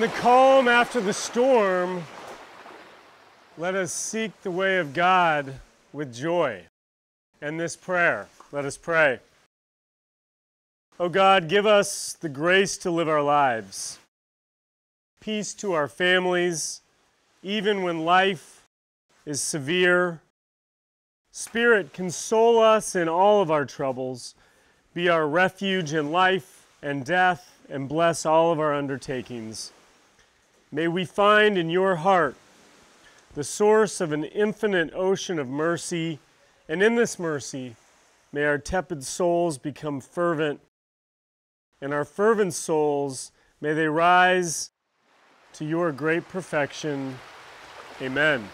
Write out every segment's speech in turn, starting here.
In the calm after the storm, let us seek the way of God with joy. And this prayer, let us pray. O God, give us the grace to live our lives, peace to our families, even when life is severe. Spirit, console us in all of our troubles, be our refuge in life and death and bless all of our undertakings. May we find in your heart the source of an infinite ocean of mercy, and in this mercy, may our tepid souls become fervent, and our fervent souls, may they rise to your great perfection. Amen.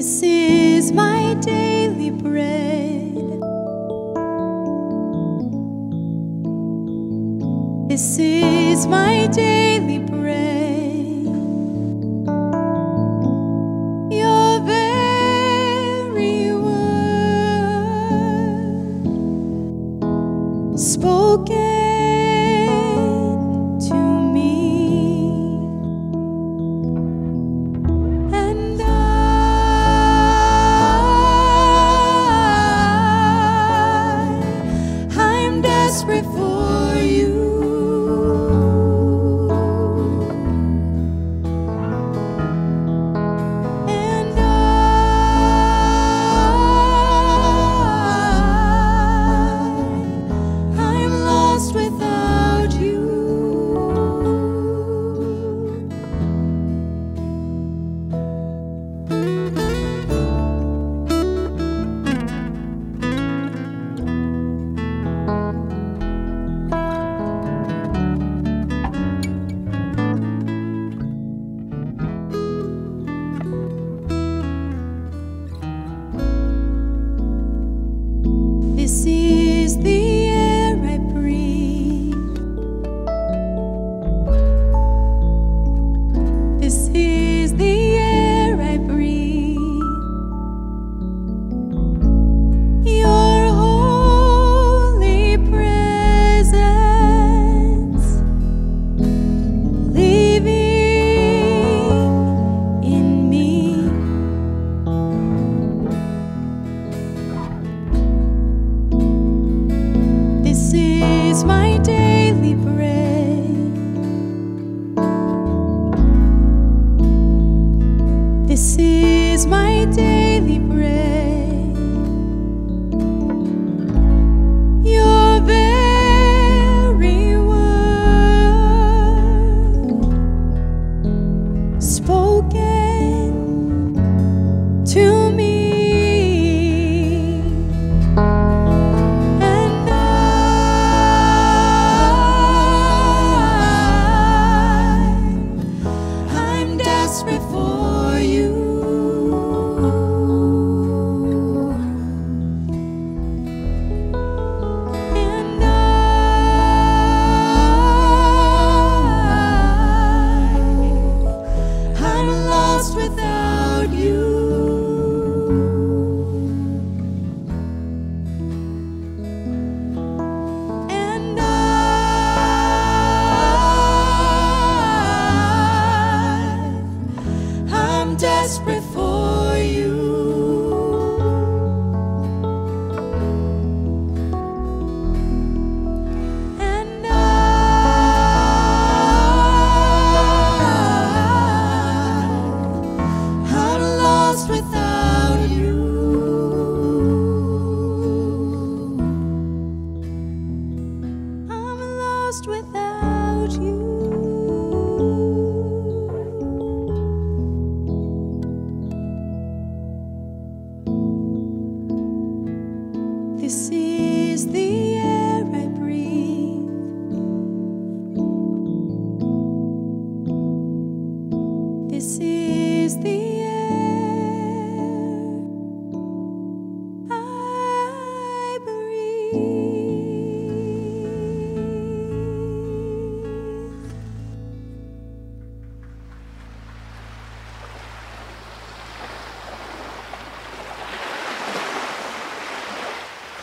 This is my daily bread. This is my daily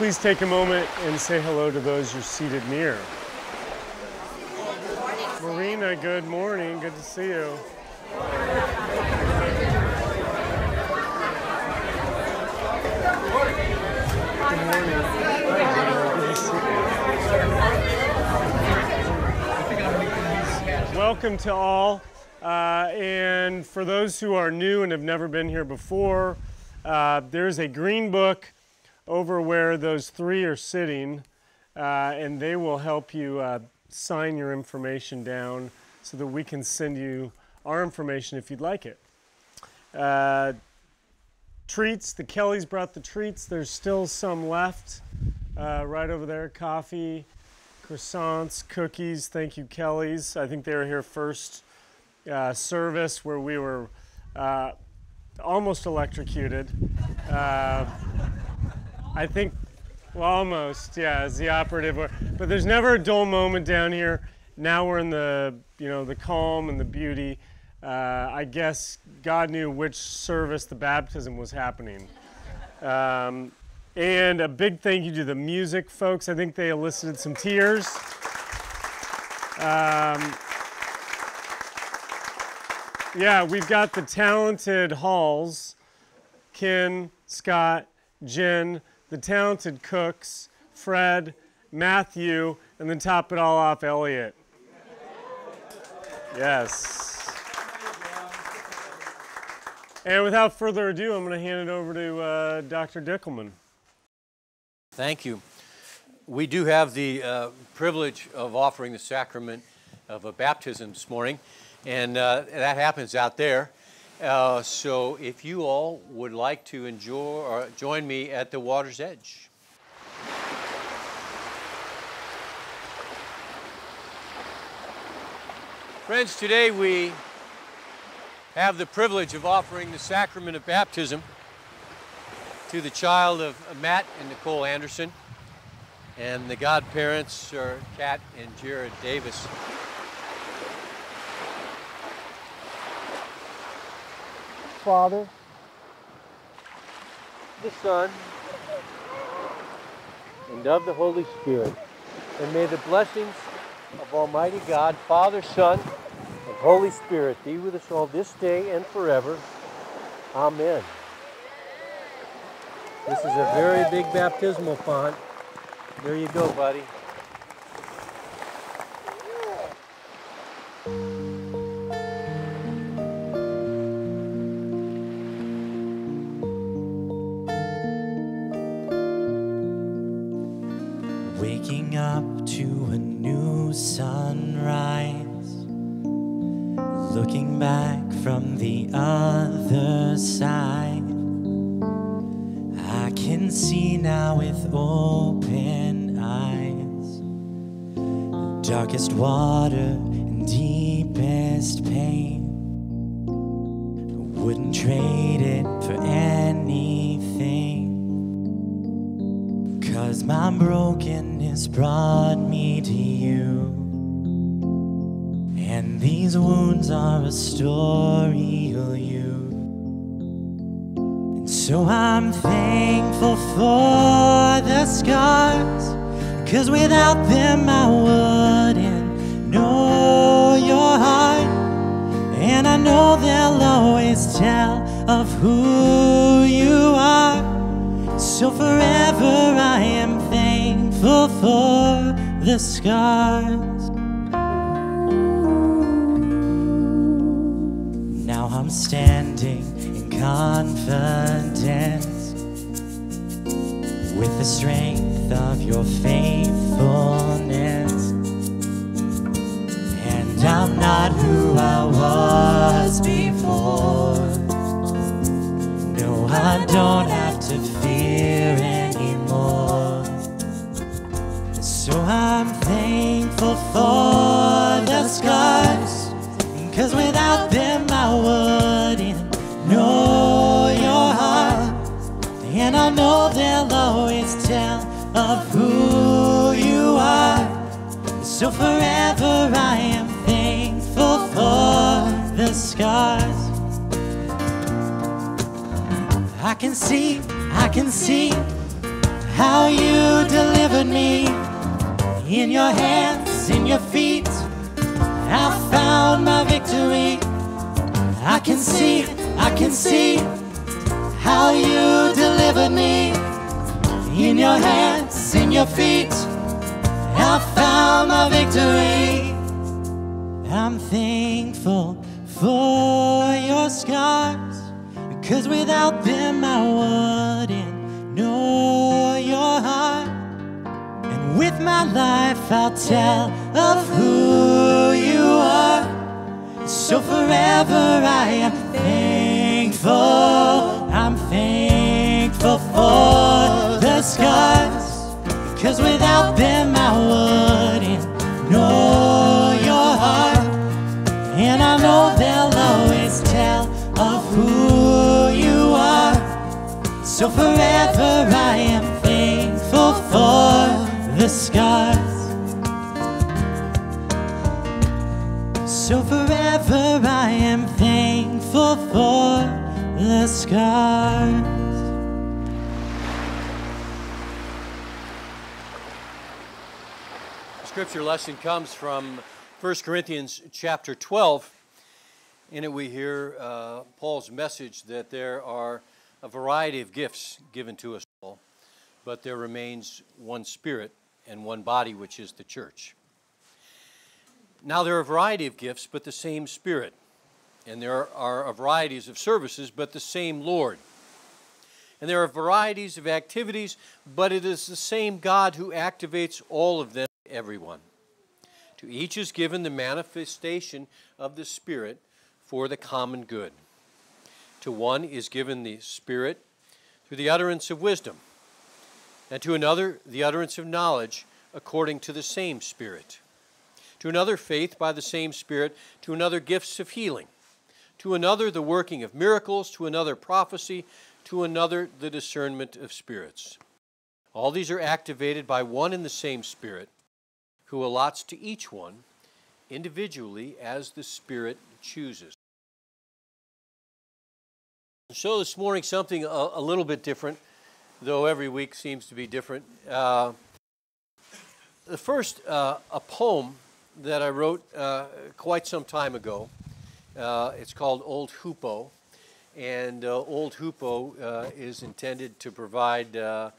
Please take a moment and say hello to those you're seated near. Marina, good morning. Good to see you. Welcome to all. Uh, and for those who are new and have never been here before, uh, there's a green book over where those three are sitting, uh, and they will help you uh, sign your information down so that we can send you our information if you'd like it. Uh, treats, the Kellys brought the treats. There's still some left uh, right over there coffee, croissants, cookies. Thank you, Kellys. I think they were here first uh, service where we were uh, almost electrocuted. I think, well, almost, yeah, is the operative word. But there's never a dull moment down here. Now we're in the, you know, the calm and the beauty. Uh, I guess God knew which service the baptism was happening. Um, and a big thank you to the music folks. I think they elicited some tears. Um, yeah, we've got the talented Halls, Ken, Scott, Jen, the talented Kochs, Fred, Matthew, and then top it all off, Elliot. Yes. And without further ado, I'm going to hand it over to uh, Dr. Dickelman. Thank you. We do have the uh, privilege of offering the sacrament of a baptism this morning, and uh, that happens out there. Uh, so if you all would like to enjoy or join me at the water's edge. Friends, today we have the privilege of offering the sacrament of baptism to the child of Matt and Nicole Anderson, and the godparents are Kat and Jared Davis. Father, the Son, and of the Holy Spirit. And may the blessings of Almighty God, Father, Son, and Holy Spirit be with us all this day and forever. Amen. This is a very big baptismal font. There you go, buddy. I'm thankful for the scars. Cause without them I wouldn't know your heart. And I know they'll always tell of who you are. So forever I am thankful for the scars. Now I'm standing in confidence with the strength of your faithfulness. And I'm not who I was before. No, I don't have to fear anymore. So I'm thankful for the scars, cause without them I know they'll always tell of who you are. So forever I am thankful for the scars. I can see, I can see how you delivered me in your hands, in your feet. I found my victory. I can see, I can see how you delivered me in your hands, in your feet. I found my victory. I'm thankful for your scars because without them I wouldn't know your heart. And with my life I'll tell of who you are. So forever I am thankful. I'm thankful for the scars. Because without them I wouldn't know your heart. And I know they'll always tell of who you are. So forever I am thankful for the scars. So forever I am thankful for the scars. Scripture lesson comes from 1 Corinthians chapter 12. In it, we hear uh, Paul's message that there are a variety of gifts given to us all, but there remains one Spirit and one body, which is the church. Now, there are a variety of gifts, but the same Spirit. And there are varieties of services, but the same Lord. And there are varieties of activities, but it is the same God who activates all of them, everyone. To each is given the manifestation of the Spirit for the common good. To one is given the Spirit through the utterance of wisdom, and to another the utterance of knowledge according to the same Spirit. To another, faith by the same Spirit, to another, gifts of healing, to another, the working of miracles, to another, prophecy, to another, the discernment of spirits. All these are activated by one and the same Spirit, who allots to each one individually as the Spirit chooses. So, this morning, something a, a little bit different, though every week seems to be different. Uh, the first, uh, a poem that I wrote uh, quite some time ago. Uh, it's called Old Hoopoe. And uh, Old Hoopoe uh, is intended to provide uh,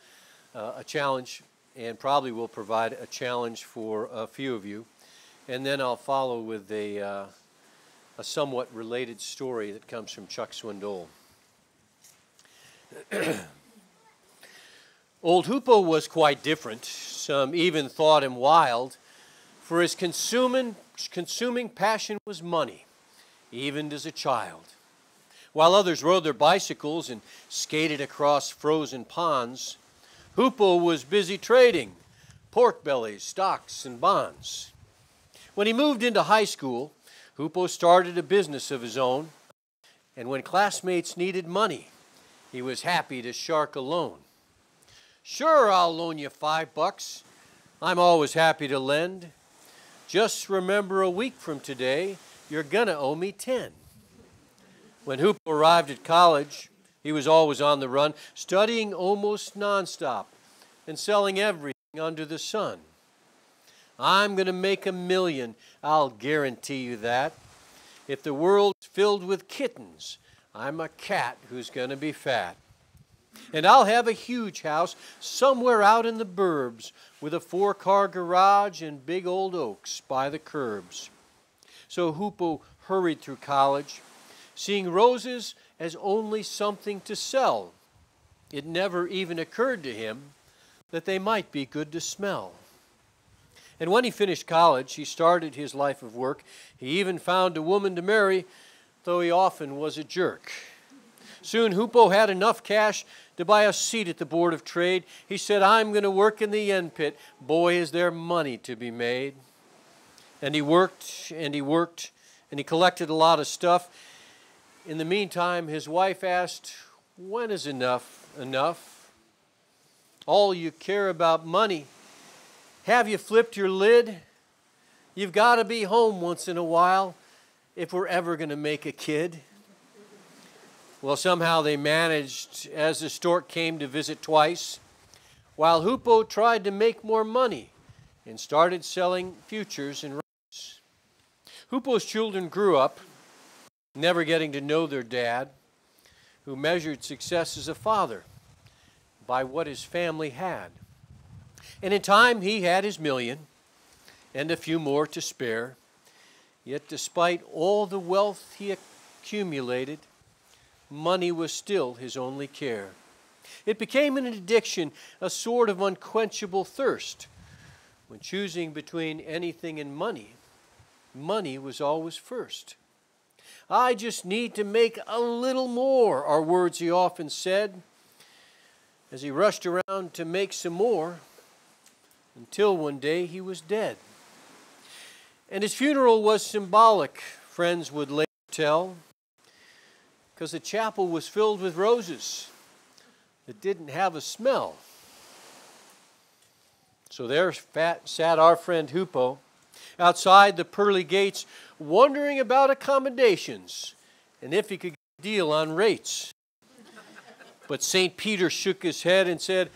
uh, a challenge and probably will provide a challenge for a few of you. And then I'll follow with a, a somewhat related story that comes from Chuck Swindoll. Old Hoopoe was quite different. Some even thought him wild, for his consuming, consuming passion was money, even as a child. While others rode their bicycles and skated across frozen ponds, Hoopoe was busy trading pork bellies, stocks, and bonds. When he moved into high school, Hoopoe started a business of his own, and when classmates needed money, he was happy to shark a loan. Sure, I'll loan you five bucks. I'm always happy to lend. Just remember a week from today, you're gonna owe me 10. When Hoopoe arrived at college, he was always on the run, studying almost nonstop and selling everything under the sun. I'm going to make a million, I'll guarantee you that. If the world's filled with kittens, I'm a cat who's going to be fat. And I'll have a huge house somewhere out in the burbs with a four car garage and big old oaks by the curbs. So Hoopoe hurried through college, seeing roses as only something to sell. It never even occurred to him that they might be good to smell. And when he finished college, he started his life of work. He even found a woman to marry, though he often was a jerk. Soon Hoopoe had enough cash to buy a seat at the Board of Trade. He said, I'm going to work in the end pit. Boy, is there money to be made. And he worked and he worked and he collected a lot of stuff. In the meantime, his wife asked, When is enough enough? all you care about money. Have you flipped your lid? You've got to be home once in a while if we're ever going to make a kid. Well, somehow they managed as the stork came to visit twice, while Hoopoe tried to make more money and started selling futures and. Hoopoe's children grew up, never getting to know their dad, who measured success as a father by what his family had. And in time, he had his million and a few more to spare. Yet, despite all the wealth he accumulated, money was still his only care. It became an addiction, a sort of unquenchable thirst. When choosing between anything and money, money was always first. I just need to make a little more, are words he often said as he rushed around to make some more until one day he was dead. And his funeral was symbolic, friends would later tell, because the chapel was filled with roses that didn't have a smell. So there sat our friend Hoopoe outside the pearly gates, wondering about accommodations and if he could get a deal on rates. But St. Peter shook his head and said,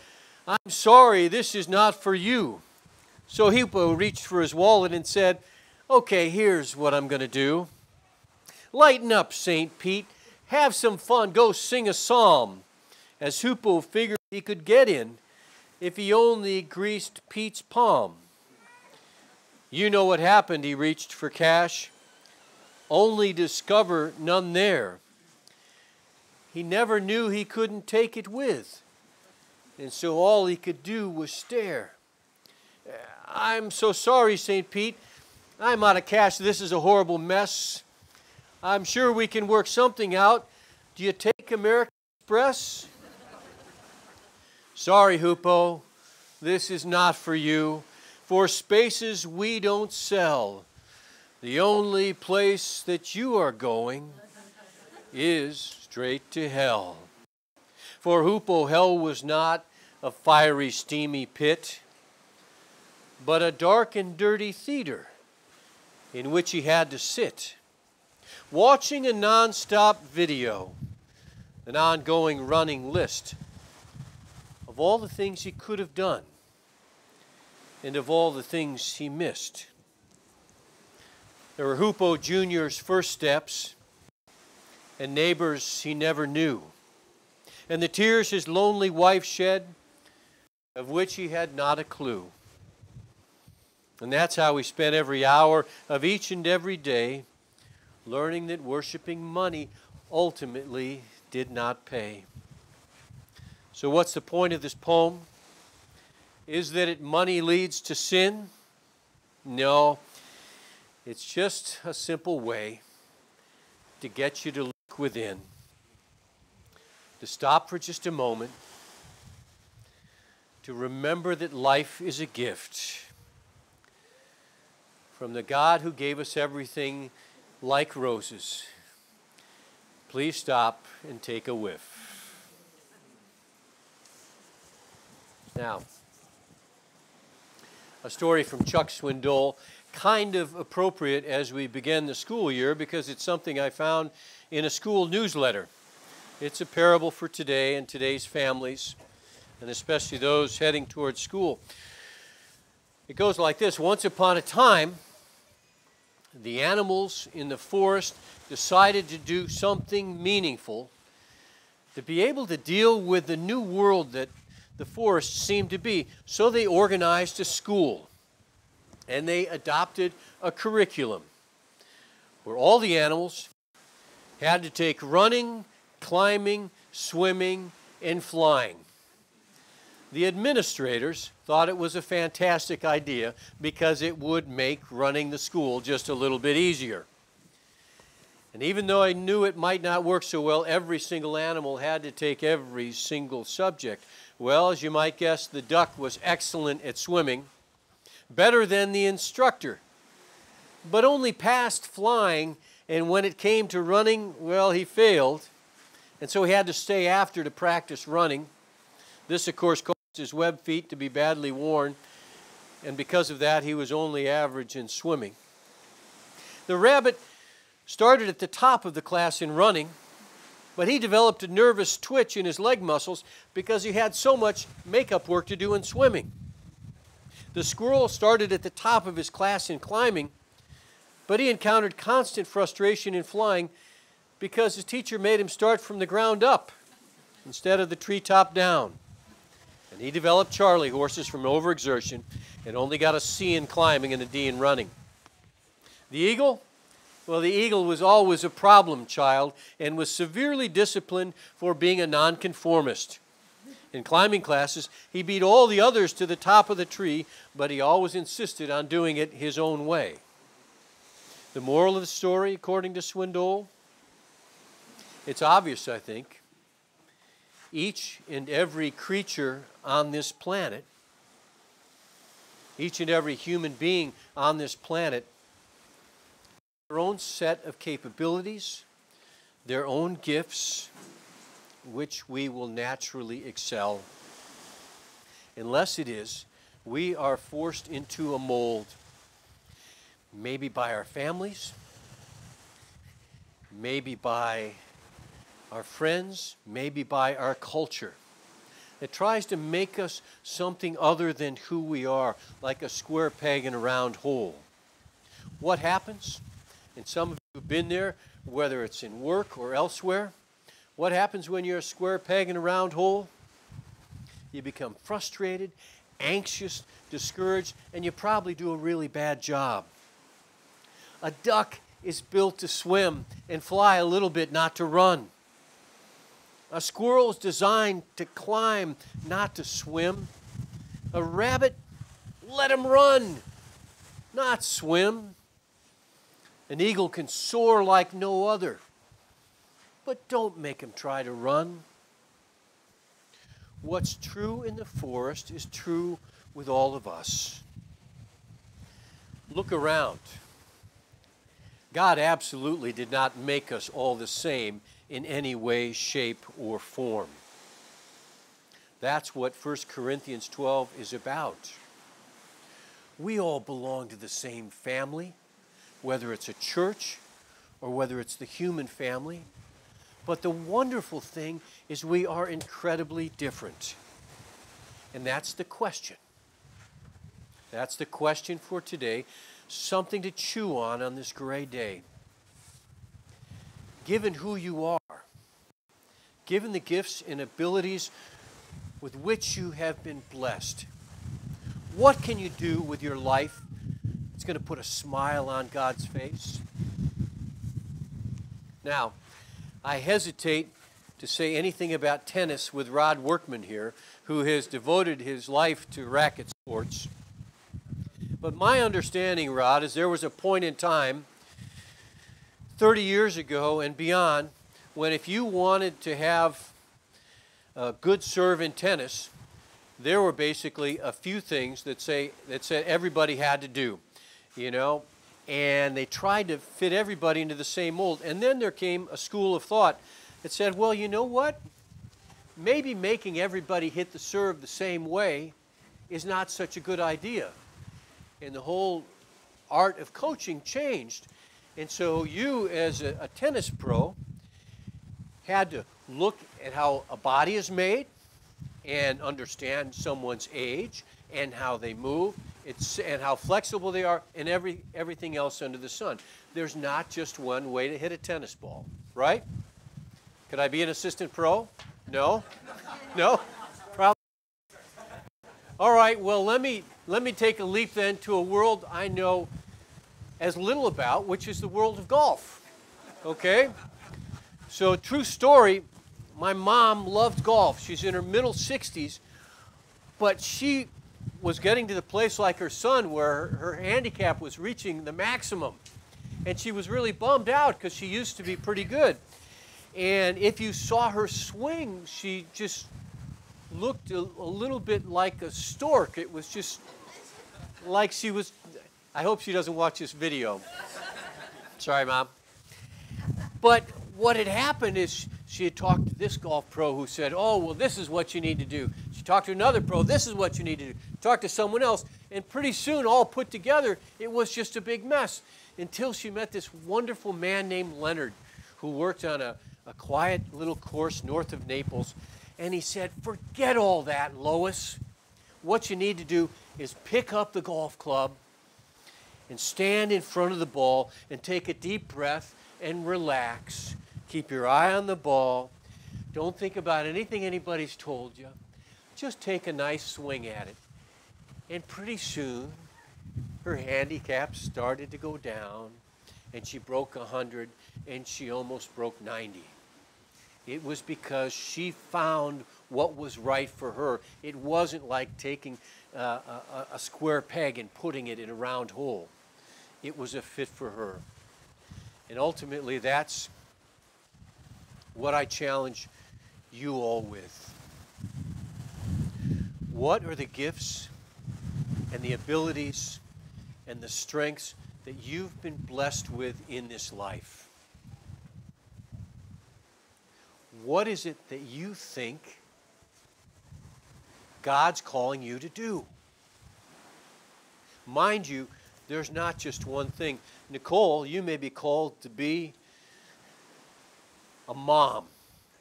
I'm sorry, this is not for you. So Hoopoe reached for his wallet and said, Okay, here's what I'm going to do. Lighten up, St. Pete. Have some fun. Go sing a psalm. As Hoopoe figured he could get in if he only greased Pete's palm. You know what happened. He reached for cash, only discover none there. He never knew he couldn't take it with, and so all he could do was stare. I'm so sorry, St. Pete. I'm out of cash. This is a horrible mess. I'm sure we can work something out. Do you take American Express? Sorry, Hoopoe. This is not for you. For spaces we don't sell. The only place that you are going is straight to hell. For Hoopoe, hell was not a fiery, steamy pit, but a dark and dirty theater in which he had to sit, watching a nonstop video, an ongoing running list of all the things he could have done and of all the things he missed. There were Hoopoe Jr.'s first steps and neighbors he never knew, and the tears his lonely wife shed, of which he had not a clue. And that's how we spent every hour of each and every day learning that worshiping money ultimately did not pay. So, what's the point of this poem? Is that it money leads to sin? No, it's just a simple way to get you to look within, to stop for just a moment, to remember that life is a gift from the God who gave us everything like roses. Please stop and take a whiff. Now, a story from Chuck Swindoll, kind of appropriate as we begin the school year because it's something I found in a school newsletter. It's a parable for today and today's families, and especially those heading towards school. It goes like this Once upon a time, the animals in the forest decided to do something meaningful to be able to deal with the new world that the forest seemed to be. So they organized a school and they adopted a curriculum where all the animals had to take running, climbing, swimming, and flying. The administrators thought it was a fantastic idea because it would make running the school just a little bit easier. And even though I knew it might not work so well, every single animal had to take every single subject. Well, as you might guess, the duck was excellent at swimming, better than the instructor, but only passed flying, and when it came to running, well, he failed. And so he had to stay after to practice running. This, of course, caused his web feet to be badly worn, and because of that, he was only average in swimming. The rabbit started at the top of the class in running, but he developed a nervous twitch in his leg muscles because he had so much makeup work to do in swimming. The squirrel started at the top of his class in climbing, but he encountered constant frustration in flying because his teacher made him start from the ground up instead of the treetop down. And he developed Charlie horses from overexertion and only got a C in climbing and a D in running. The eagle? Well, the eagle was always a problem child and was severely disciplined for being a nonconformist. In climbing classes, he beat all the others to the top of the tree, but he always insisted on doing it his own way. The moral of the story, according to Swindoll, it's obvious, I think. Each and every creature on this planet, each and every human being on this planet, their own set of capabilities, their own gifts, which we will naturally excel. Unless it is, we are forced into a mold, maybe by our families, maybe by our friends, maybe by our culture. It tries to make us something other than who we are, like a square peg in a round hole. What happens? And some of you have been there, whether it's in work or elsewhere. What happens when you're a square peg in a round hole? You become frustrated, anxious, discouraged, and you probably do a really bad job. A duck is built to swim and fly a little bit, not to run. A squirrel is designed to climb, not to swim. A rabbit, let him run, not swim. An eagle can soar like no other but don't make him try to run. What's true in the forest is true with all of us. Look around. God absolutely did not make us all the same in any way, shape, or form. That's what 1 Corinthians 12 is about. We all belong to the same family, whether it's a church or whether it's the human family. But the wonderful thing is we are incredibly different. And that's the question. That's the question for today. Something to chew on on this gray day. Given who you are, given the gifts and abilities with which you have been blessed, what can you do with your life It's going to put a smile on God's face? Now, I hesitate to say anything about tennis with Rod Workman here, who has devoted his life to racket sports. But my understanding, Rod, is there was a point in time 30 years ago and beyond when if you wanted to have a good serve in tennis, there were basically a few things that say that said everybody had to do. You know, and they tried to fit everybody into the same mold. And then there came a school of thought that said, well, you know what? Maybe making everybody hit the serve the same way is not such a good idea. And the whole art of coaching changed. And so you, as a, a tennis pro, had to look at how a body is made and understand someone's age and how they move it's, and how flexible they are, and every, everything else under the sun. There's not just one way to hit a tennis ball, right? Could I be an assistant pro? No? No? Probably. All right, well, let me, let me take a leap then to a world I know as little about, which is the world of golf. Okay? So, true story my mom loved golf. She's in her middle 60s, but she was getting to the place like her son where her, handicap was reaching the maximum. And she was really bummed out because she used to be pretty good. And if you saw her swing, she just looked a, a little bit like a stork. It was just like she was. I hope she doesn't watch this video. Sorry, Mom. But what had happened is she had talked to this golf pro who said, Oh, well, this is what you need to do. She talked to another pro, this is what you need to do. Talked to someone else, and pretty soon, all put together, it was just a big mess until she met this wonderful man named Leonard who worked on a, a quiet little course north of Naples. And he said, Forget all that, Lois. What you need to do is pick up the golf club and stand in front of the ball and take a deep breath and relax Keep your eye on the ball. Don't think about anything anybody's told you. Just take a nice swing at it. And pretty soon, her handicap started to go down, and she broke 100, and she almost broke 90. It was because she found what was right for her. It wasn't like taking uh, a, a square peg and putting it in a round hole. It was a fit for her. And ultimately, that's what I challenge you all with. What are the gifts and the abilities and the strengths that you've been blessed with in this life? What is it that you think God's calling you to do? Mind you, there's not just one thing. Nicole, you may be called to be a mom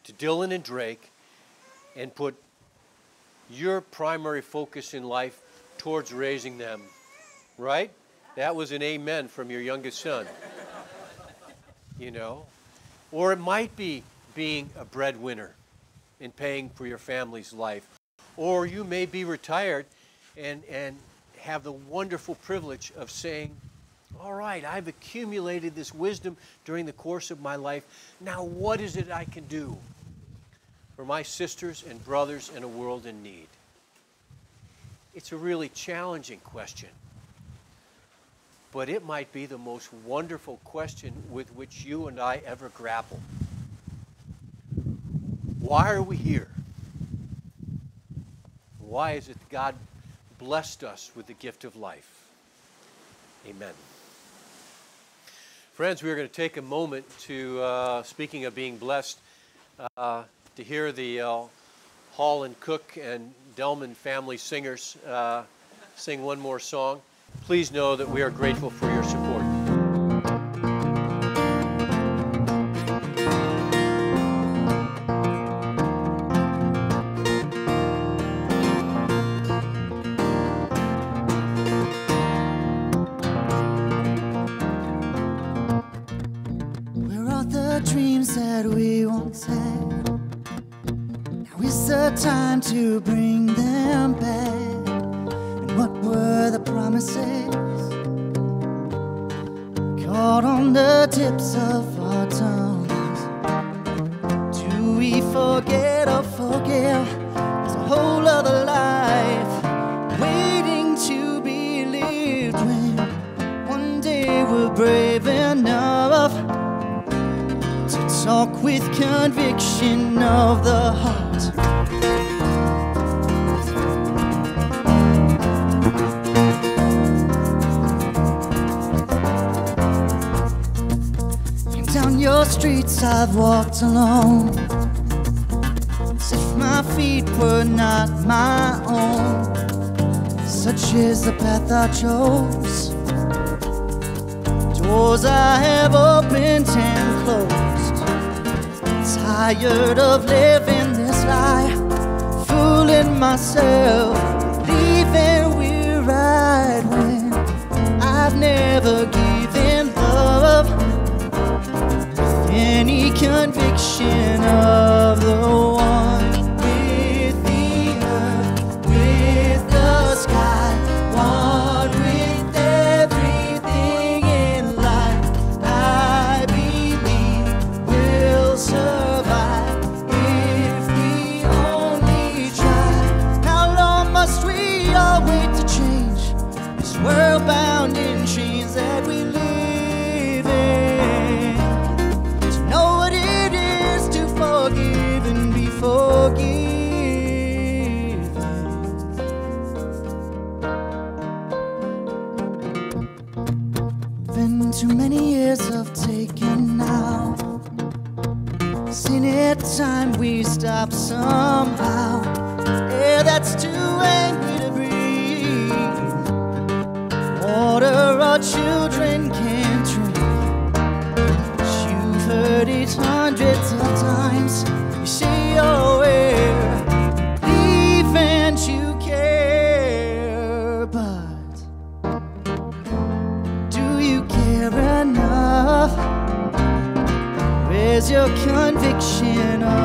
to Dylan and Drake and put your primary focus in life towards raising them. Right? That was an amen from your youngest son. you know? Or it might be being a breadwinner and paying for your family's life. Or you may be retired and, and have the wonderful privilege of saying, all right, I've accumulated this wisdom during the course of my life. Now, what is it I can do for my sisters and brothers in a world in need? It's a really challenging question, but it might be the most wonderful question with which you and I ever grapple. Why are we here? Why is it God blessed us with the gift of life? Amen. Friends, we are going to take a moment to, uh, speaking of being blessed, uh, to hear the uh, Hall and Koch and Delman family singers uh, sing one more song. Please know that we are grateful for your support. Promises? Caught on the tips of our tongues. Do we forget or forgive? There's a whole other life waiting to be lived when one day we're brave enough to talk with conviction of the heart. Streets I've walked alone. As if my feet were not my own. Such is the path I chose. Doors I have opened and closed. Tired of living this life. Fooling myself Leaving we're right when I've never given Your conviction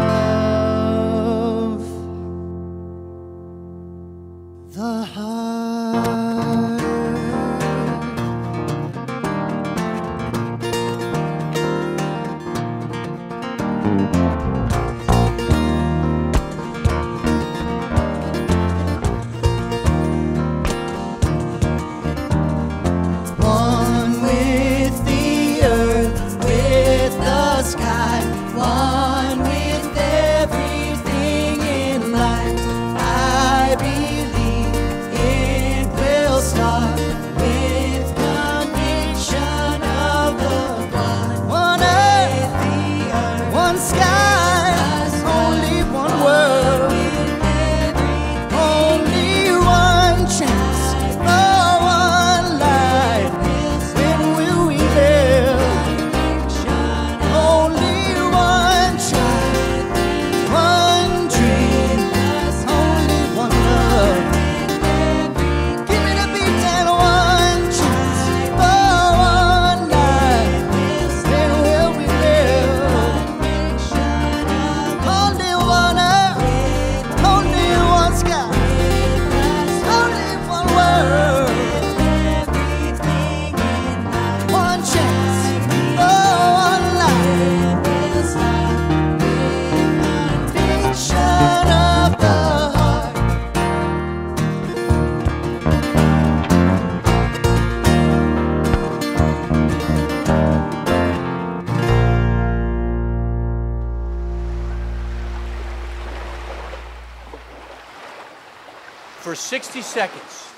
seconds,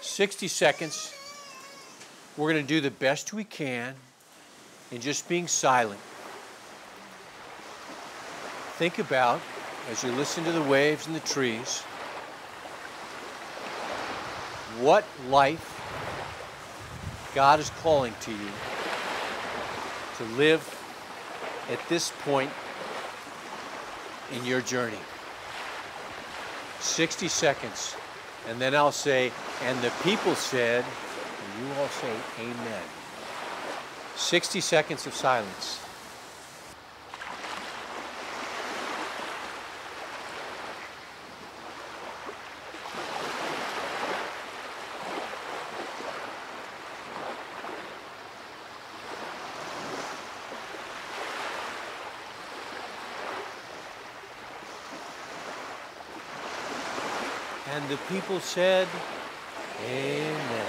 60 seconds, we're going to do the best we can in just being silent. Think about, as you listen to the waves and the trees, what life God is calling to you to live at this point in your journey. 60 seconds, and then I'll say, and the people said, and you all say, Amen. 60 seconds of silence. The people said, Amen.